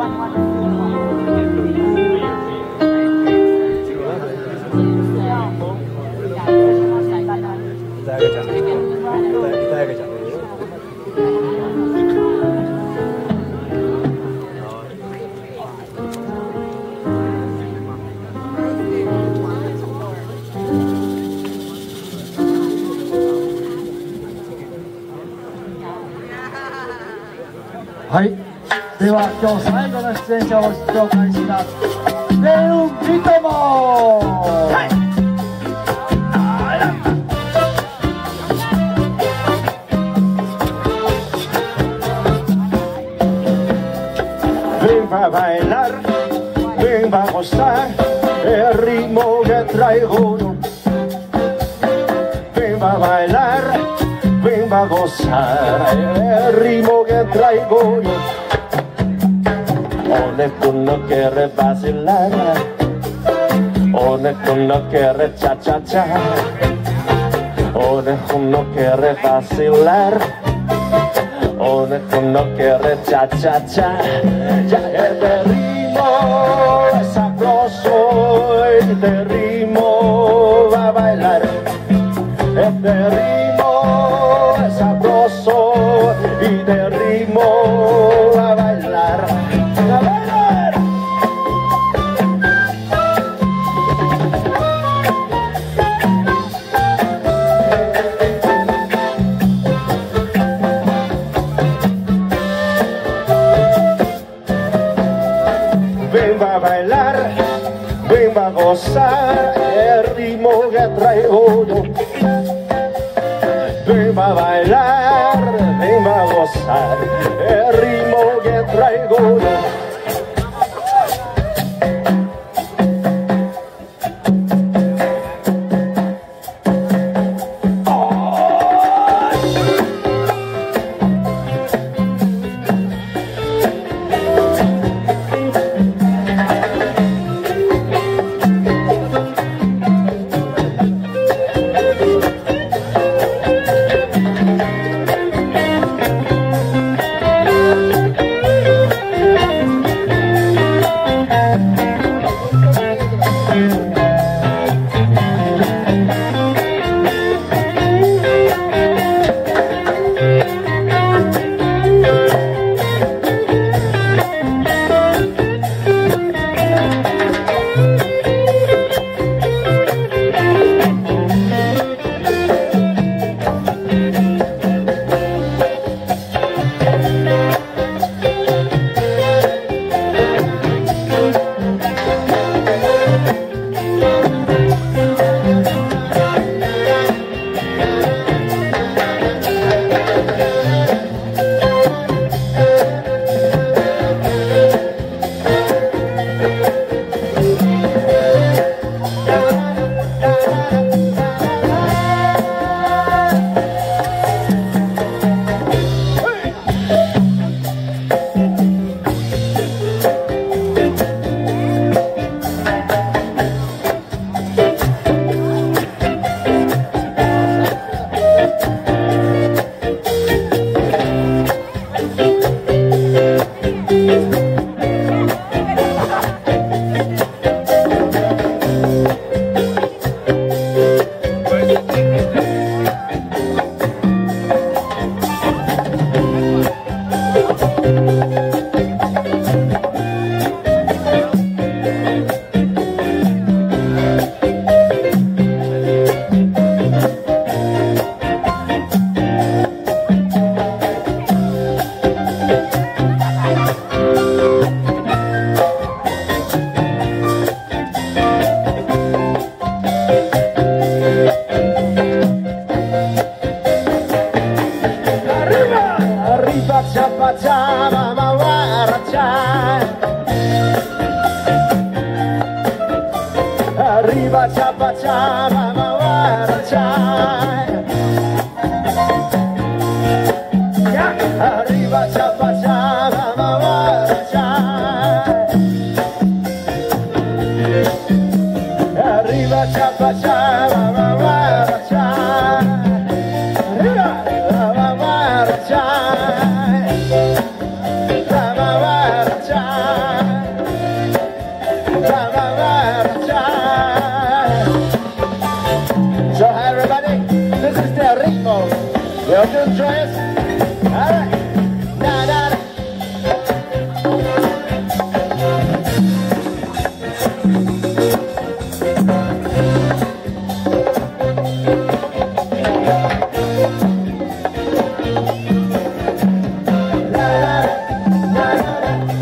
再一个奖，再再一个奖。哎。では今日最後の出演者を紹介しますレウン・ビトモはい「Ven a bailar, ven a gozar el ritmo que traigo yo. Ven a bailar, ven a gozar el ritmo que traigo yo. One uno quiere vacilar, one uno quiere cha cha cha, one uno quiere vacilar. One uno quiere cha cha cha, ya este ritmo es sabroso, este ritmo ven a gozar el ritmo que traigo yo. Ven a bailar, ven a gozar arriba cha pa cha ma ma wa ra cha arriba cha pa cha ma ma wa ra cha arriba cha pa cha ma ma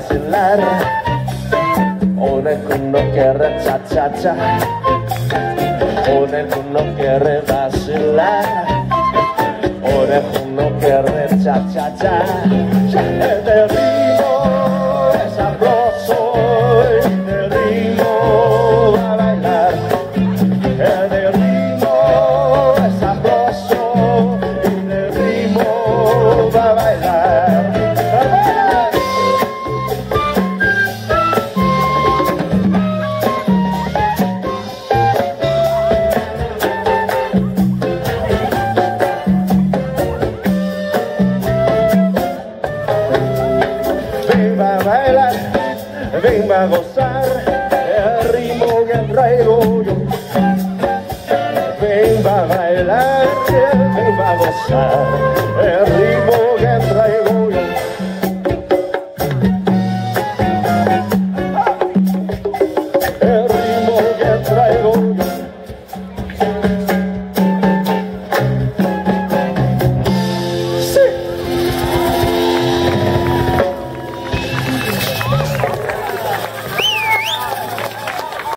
vacilare Una con no quiere cha cha cha. Una con no quiere vacilar. Una con no quiere cha cha cha. el aire me va a gozar el ritmo